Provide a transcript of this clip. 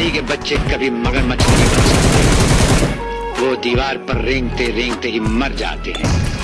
बिल्ली के बच्चे कभी मगरमच्छ नहीं बन सकते। वो दीवार पर रेंगते रेंगते ही मर जाते हैं।